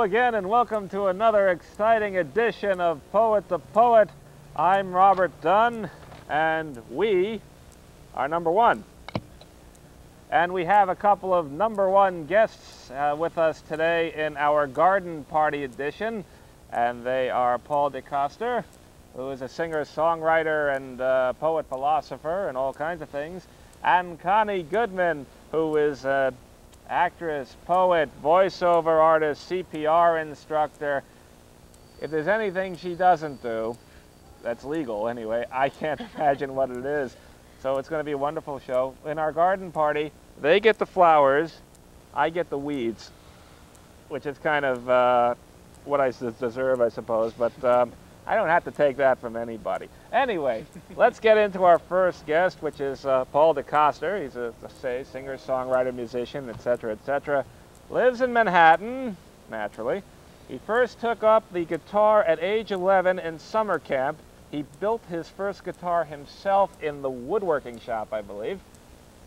Again and welcome to another exciting edition of Poet to Poet. I'm Robert Dunn and we are number one. And we have a couple of number one guests uh, with us today in our garden party edition. And they are Paul DeCoster, who is a singer, songwriter, and uh, poet philosopher, and all kinds of things, and Connie Goodman, who is a actress, poet, voiceover artist, CPR instructor. If there's anything she doesn't do, that's legal anyway, I can't imagine what it is. So it's going to be a wonderful show. In our garden party, they get the flowers, I get the weeds, which is kind of uh, what I deserve, I suppose. But um, I don't have to take that from anybody. Anyway, let's get into our first guest, which is uh, Paul DeCoster. He's a, say, singer, songwriter, musician, etc., etc. Lives in Manhattan, naturally. He first took up the guitar at age 11 in summer camp. He built his first guitar himself in the woodworking shop, I believe.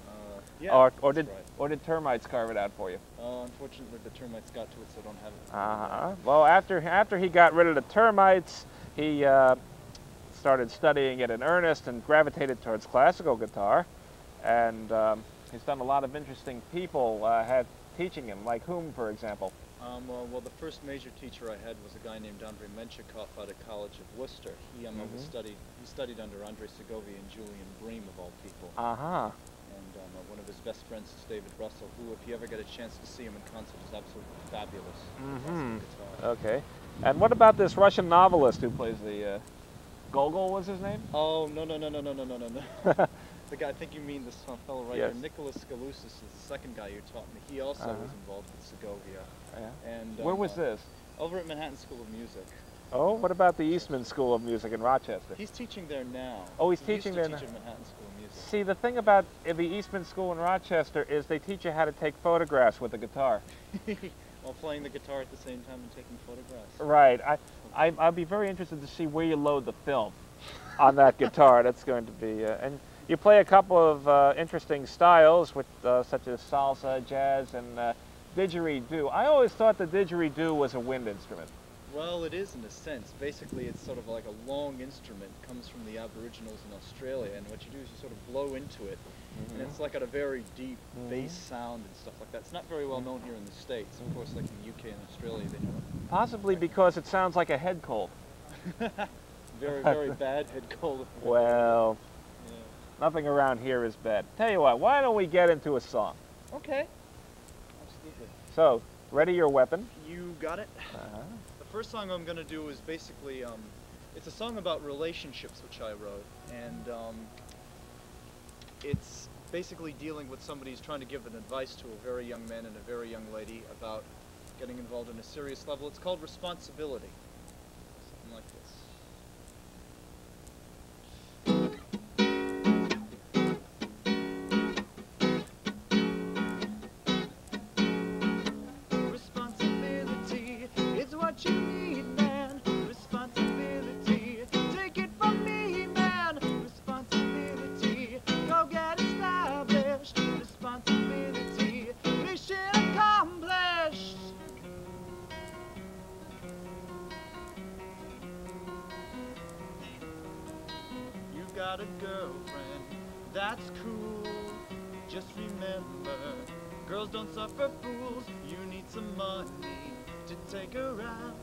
Uh, yeah, or, or did right. or did termites carve it out for you? Uh, unfortunately, the termites got to it, so I don't have it. Uh-huh. Well, after after he got rid of the termites, he uh, started studying it in earnest and gravitated towards classical guitar. And um, he's done a lot of interesting people uh, had teaching him, like whom, for example? Um, well, well, the first major teacher I had was a guy named Andrei Menchikov out of College of Worcester. He um, was Mhm. studied he studied under Andrei Segovia and Julian Bream of all people. Uh-huh. And um, uh, one of his best friends is David Russell, who, if you ever get a chance to see him in concert, is absolutely fabulous. Mhm. Okay. And what about this Russian novelist who plays the... Uh, Gogol was his name? Oh no no no no no no no no no. the guy I think you mean this uh, fellow right Yes. here, Nicholas Goluses is the second guy you taught me. He also Uh-huh. was involved with Segovia. Yeah. And Where um, was uh, this? Over at Manhattan School of Music. Oh, what about the Eastman School of Music in Rochester? He's teaching there now. Oh, he's He used teaching to there teach now. at Manhattan School of Music. See, the thing about uh, the Eastman School in Rochester is they teach you how to take photographs with the guitar. While playing the guitar at the same time and taking photographs. Right. I, I, I'd be very interested to see where you load the film on that guitar. That's going to be, uh, and you play a couple of uh, interesting styles, with, uh, such as salsa, jazz, and uh, didgeridoo. I always thought the didgeridoo was a wind instrument. Well, it is in a sense. Basically, it's sort of like a long instrument. comes from the Aboriginals in Australia, and what you do is you sort of blow into it, and it's like at a very deep Mhm. bass sound and stuff like that. It's not very well known here in the States. Of course, like in the UK and Australia, they know Possibly because it sounds like a head cold. very, very bad head cold. Well, Yeah. nothing around here is bad. Tell you what, why don't we get into a song? Okay. So, ready your weapon. You got it. Uh-huh. The first song I'm gonna do is basically, um, it's a song about relationships which I wrote, and um, it's basically dealing with somebody who's trying to give an advice to a very young man and a very young lady about getting involved in a serious level. It's called Responsibility. Something like this. Don't suffer fools. You need some money to take her out.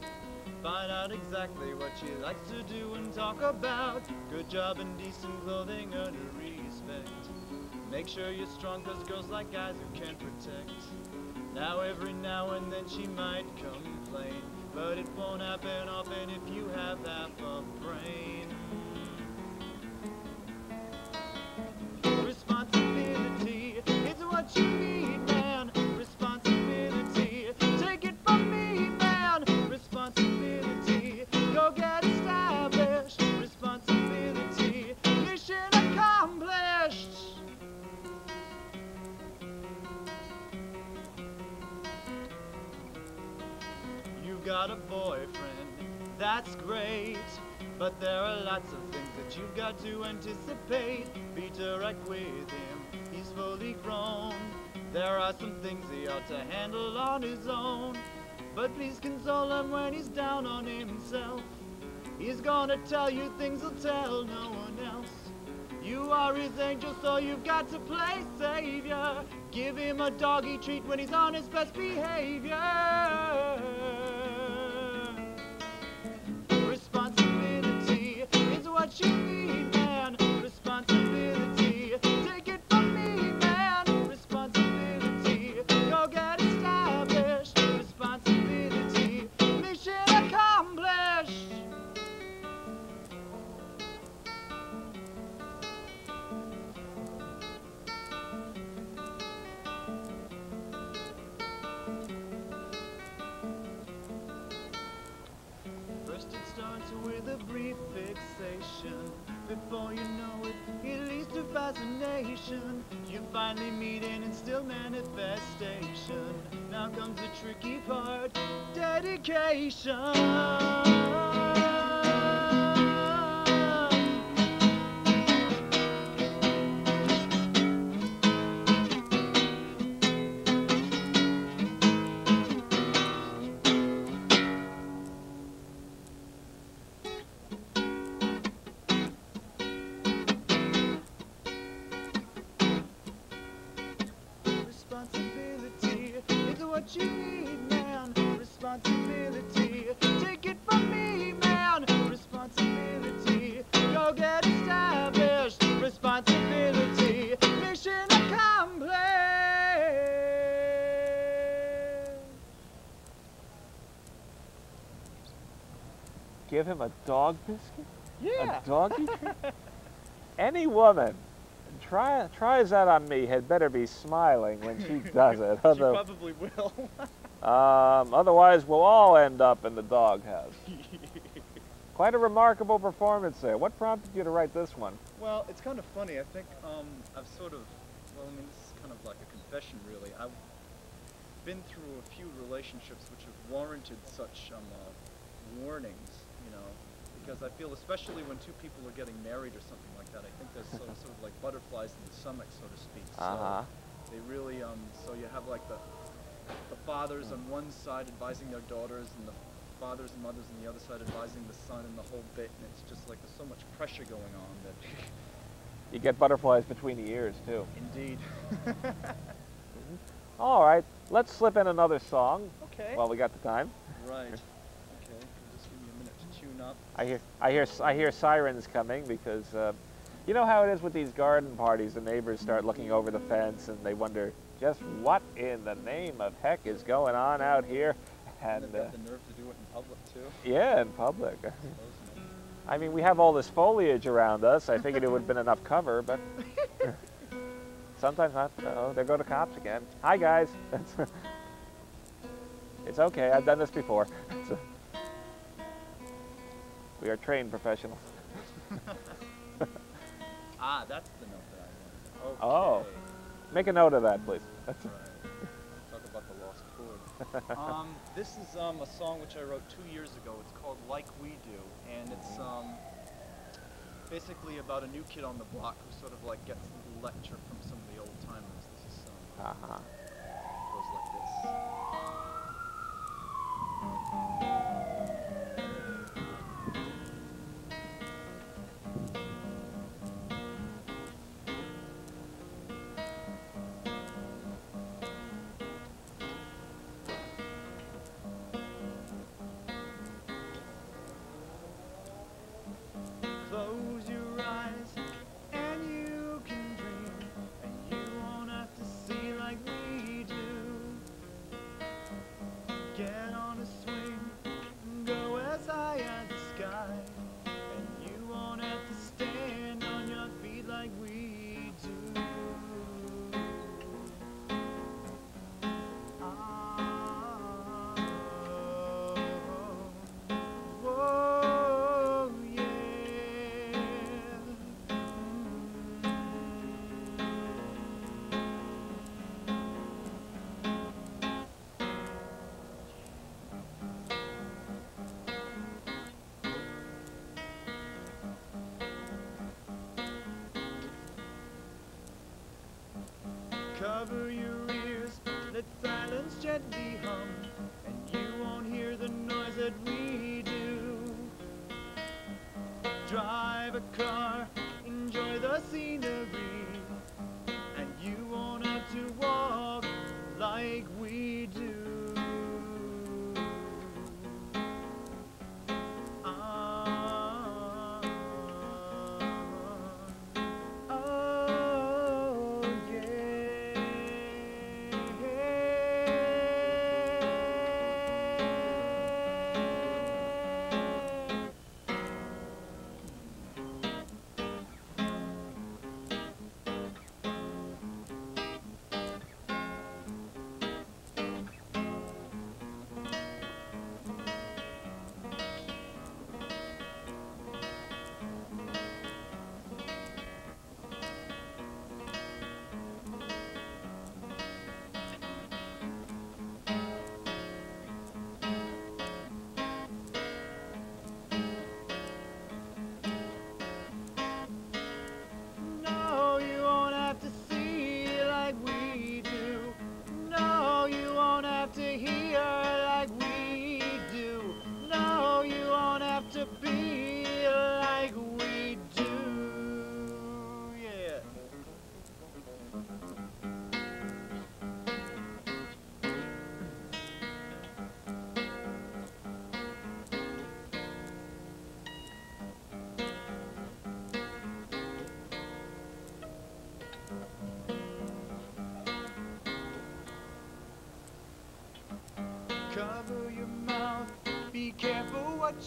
Find out exactly what she likes to do and talk about. Good job and decent clothing, her respect. Make sure you're strong, cause girls like guys who can protect. Now, every now and then she might complain, but it won't happen often if you have half a brain. To handle on his own. But please console him when he's down on himself. He's gonna tell you things he'll tell no one else. You are his angel, so you've got to play savior. Give him a doggy treat when he's on his best behavior. You finally meet an still manifestation. Now comes the tricky part, dedication. Is what you need, man. Responsibility, take it from me, man. Responsibility, go get established. Responsibility, mission accomplished. Give him a dog biscuit? Yeah. A doggy treat? Any woman try, tries that on me had better be smiling when she does it. She Other- probably will. um, otherwise, we'll all end up in the doghouse. Quite a remarkable performance there. What prompted you to write this one? Well, it's kind of funny. I think um, I've sort of, well, I mean, this is kind of like a confession, really. I've been through a few relationships which have warranted such um, uh, warnings, you know, because I feel, especially when two people are getting married or something like that, I think there's sort of, sort of like butterflies in the stomach, so to speak. So Uh-huh. they really, um, so you have like the the fathers on one side advising their daughters, and the fathers and mothers on the other side advising the son, and the whole bit. And it's just like there's so much pressure going on that, You get butterflies between the ears, too. indeed. All right, let's slip in another song okay. while we got the time. right. Okay. Just give me a minute to tune up. I hear, I hear, I hear sirens coming because, uh, you know how it is with these garden parties. The neighbors start looking over the fence and they wonder just what in the name of heck is going on out here. And And they've uh, the nerve to do it in public too. yeah, in public. I mean, we have all this foliage around us. I figured it would have been enough cover, but sometimes not. Oh, there go the cops again. Hi, guys. it's okay. I've done this before. We are trained professionals. Ah, that's the note that I wanted. Okay. Oh. Make a note of that, please. Right. Talk about the lost chord. um, this is um, a song which I wrote two years ago. It's called Like We Do, and it's um, basically about a new kid on the block who sort of like gets a lecture from some of the old timers. This is um, Uh-huh. goes like this. Cover your ears, let silence gently hum, and you won't hear the noise that we do. Drive a car.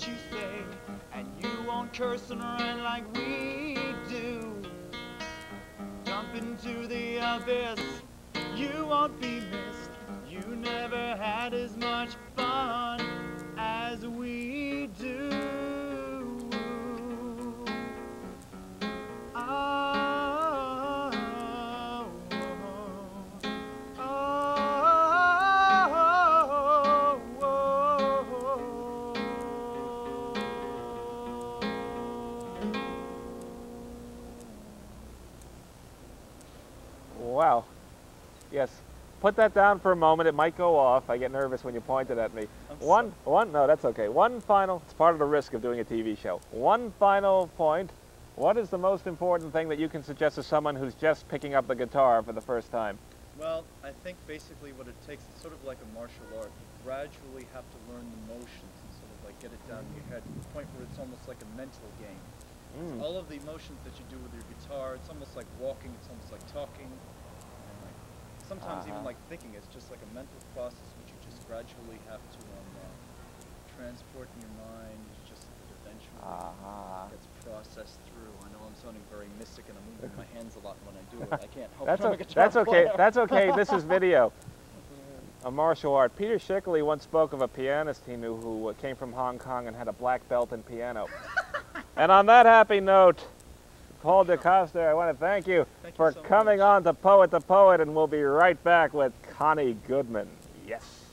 You say, and you won't curse and run like we do. Jump into the abyss, you won't be missed. Put that down for a moment. It might go off. I get nervous when you point it at me. I'm One, one, no, that's okay. One final, it's part of the risk of doing a TV show. One final point. What is the most important thing that you can suggest to someone who's just picking up the guitar for the first time? Well, I think basically what it takes is sort of like a martial art. You gradually have to learn the motions and sort of like get it down in your head to the point where it's almost like a mental game. Mm. All of the emotions that you do with your guitar, it's almost like walking, it's almost like talking. Sometimes even Uh-huh. like thinking, it's just like a mental process which you just gradually have to um, uh, transport in your mind, just eventually Ah. gets processed through. I know I'm sounding very mystic and I'm moving my hands a lot when I do it. I can't help That's, it. I'm a o- that's okay. player. That's okay. This is video. A martial art. Peter Schickele once spoke of a pianist he knew who uh, came from Hong Kong and had a black belt in piano. and on that happy note, Paul DeCoster, I want to thank you Thank you for so coming much. on to Poet to Poet, and we'll be right back with Connie Goodman. Yes.